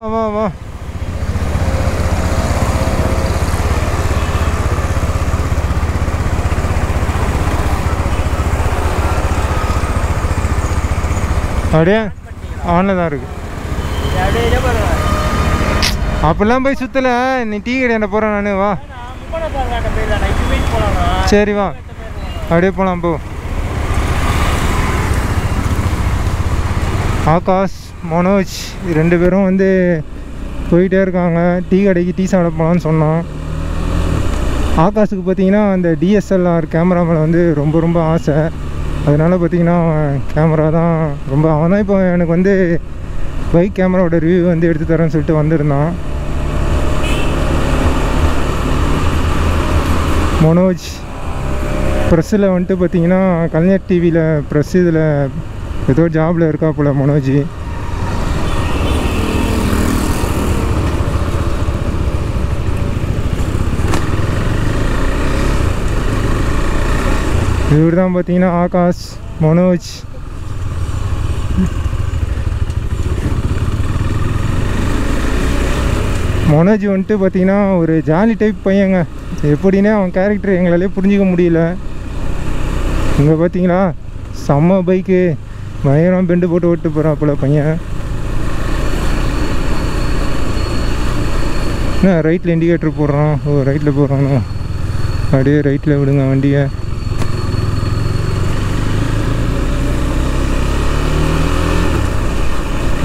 வா வா அப்படியே? ஆனில் தான் இருக்கு. அப்படிலாம் போய் சுற்றல நீ டீ கடையாண்ட போகிறேன் நான் வா. சரி வா. அப்படியே போகலாம் போ. ஆகாஷ். மனோஜ் ரெண்டு பேரும் வந்து போயிட்டே இருக்காங்க. டீ கடைக்கு டீ சாப்பிட போகலான்னு சொன்னோம். ஆகாஷுக்கு பார்த்தீங்கன்னா அந்த டிஎஸ்எல்ஆர் கேமரா மேலே வந்து ரொம்ப ரொம்ப ஆசை. அதனால் பார்த்தீங்கன்னா கேமரா தான் ரொம்ப அவன் தான் இப்போ எனக்கு வந்து பைக் கேமராவோட ரிவ்யூ வந்து எடுத்து தரேன்னு சொல்லிட்டு வந்திருந்தான். மனோஜ் ப்ரெஸ்ஸில் வந்துட்டு பார்த்தீங்கன்னா கலைஞர் டிவியில் ப்ரெஸ் இதில் ஏதோ ஜாபில் இருக்கா போல் மனோஜ். இவர் தான் பார்த்தீங்கன்னா ஆகாஷ் மனோஜ். மனோஜ் வந்துட்டு பார்த்தீங்கன்னா ஒரு ஜாலி டைப் பையங்க. எப்படின்னே அவன் கேரக்டர் எங்களாலே புரிஞ்சிக்க முடியல. இங்கே பார்த்தீங்களா செம்ம பைக்கு பயங்கரம் பெண்டு போட்டு ஓட்டு போகிறாப்புல பையன். என்ன ரைட்டில் இண்டிகேட்டர் போடுறான்? ஓ ரைட்டில் போடுறானோ? அப்படியே ரைட்டில் விடுங்க வண்டியை.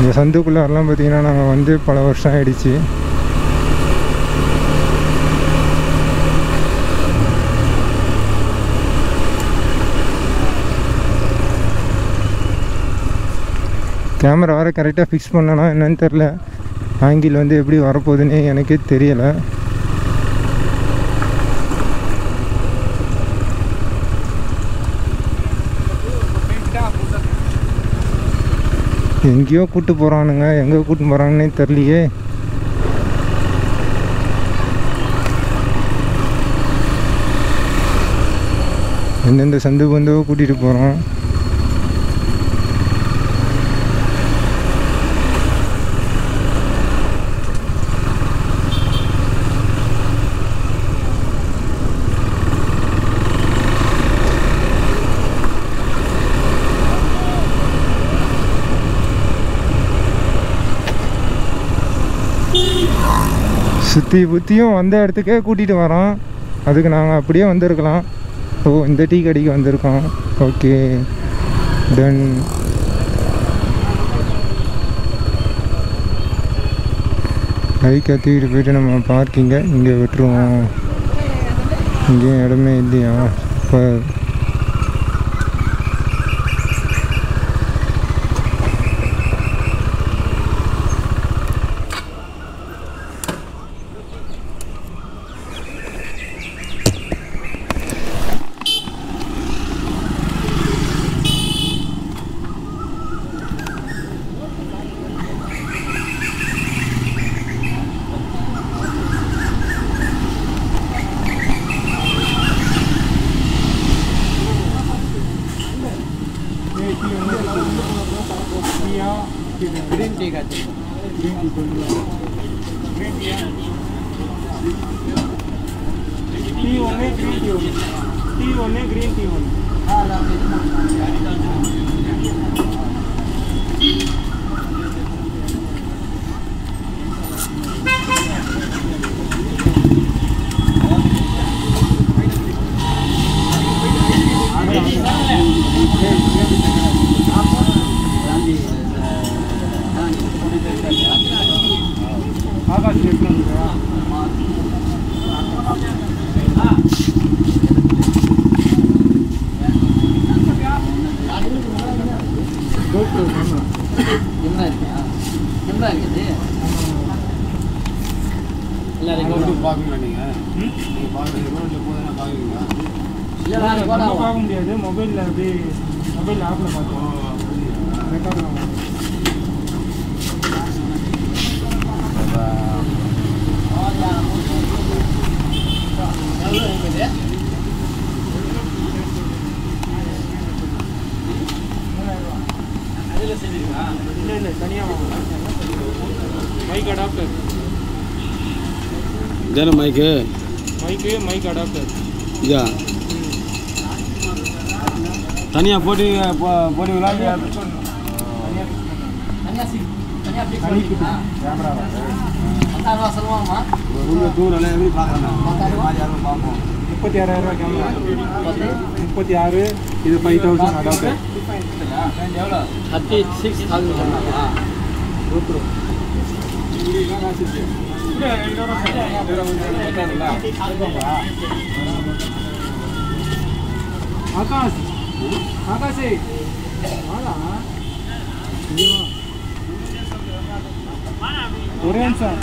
இந்த சந்துக்குள்ளாரெலாம் பார்த்தீங்கன்னா நாங்கள் வந்து பல வருஷம் ஆகிடுச்சு கேமரா வேறு கரெக்டாக ஃபிக்ஸ் பண்ணனா என்னன்னு தெரில ஆங்கிள் வந்து எப்படி வரப்போகுதுன்னு எனக்கே தெரியலை. எங்கேயோ கூப்பிட்டு போகிறானுங்க எங்கே கூப்பிட்டு போகிறாங்கன்னே தெரியலையே. எந்தெந்த சந்து பந்துவோ கூட்டிகிட்டு போகிறோம் சுற்றி புத்தியும் வந்த இடத்துக்கே கூட்டிகிட்டு வரோம். அதுக்கு நாங்கள் அப்படியே வந்திருக்கலாம். ஓ இந்த டீ கடைக்கு வந்திருக்கோம். ஓகே. தென் பைக்கை தூக்கிட்டு போயிட்டு நம்ம பார்க்கிங்கை இங்கே விட்டுருவோம். இங்கேயும் இடமே இல்லையா? இப்போ ग्रीन टी का ग्रीन टी टी होने ग्रीन टी होने टी होने ग्रीन टी होने பார்க்க முடியாது மொபைலில் அப்படியே மொபைல் ஆப்பில் பார்த்தோம் இல்லை இல்லை தனியாக வாங்க. மைக் அடாப்டர் இதான மைக்கு மைக்கு மைக் அடாப்டர் இதா? தனியாக போட்டு போ- போடுவீங்களா இல்லையா தனியா சி தனியா பிக்ஸ் பண்ணிக்கலாம் பத்தாயிரம் ரூபா செலவாகுமா? உள்ள தூரம் எப்படி பார்க்குறேன் யாரும் பார்ப்போம். முப்பத்தி ஆறாயிரம் ரூபாய் கேமரா பத்து முப்பத்தி ஆறு இது ஃபைவ் தௌசண்ட் அடாப்டர் எவ்வளோ தேர்ட்டி சிக்ஸ் தௌசண்ட் சொன்னாங்களா ஆகாஷ் ஆகாஷே ஒரே நிமிஷம்